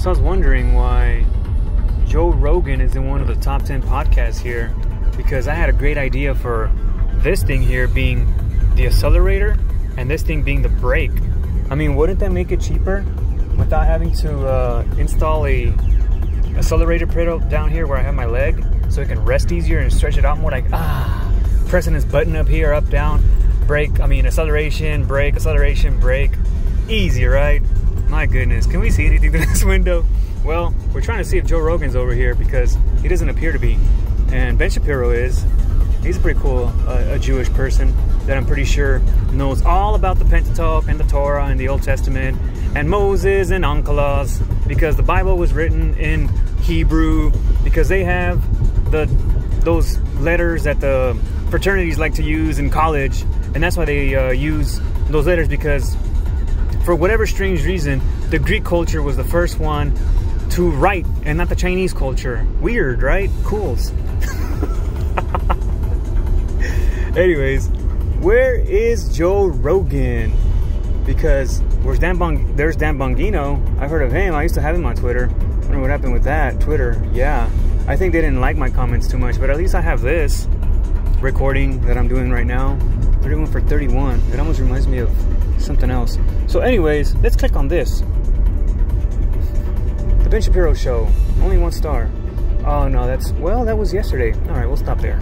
So I was wondering why Joe Rogan is in one of the top 10 podcasts here because I had a great idea for this thing here being the accelerator and this thing being the brake. I mean, wouldn't that make it cheaper without having to uh, install a accelerator pedal down here where I have my leg so it can rest easier and stretch it out more like, ah, pressing this button up here, up, down, brake, I mean, acceleration, brake, acceleration, brake. Easy, right? My goodness, can we see anything through this window? Well, we're trying to see if Joe Rogan's over here because he doesn't appear to be. And Ben Shapiro is. He's a pretty cool, uh, a Jewish person that I'm pretty sure knows all about the Pentateuch and the Torah and the Old Testament and Moses and Onkelos because the Bible was written in Hebrew because they have the those letters that the fraternities like to use in college and that's why they uh, use those letters because for whatever strange reason the Greek culture was the first one to write and not the Chinese culture. Weird, right? Cools. Anyways, where is Joe Rogan? Because where's Dan Bong- there's Dan Bongino. I've heard of him. I used to have him on Twitter. I wonder what happened with that. Twitter, yeah. I think they didn't like my comments too much, but at least I have this recording that I'm doing right now. 31 for 31. It almost reminds me of something else. So, anyways, let's click on this. The Ben Shapiro Show. Only one star. Oh no, that's well, that was yesterday. All right, we'll stop there.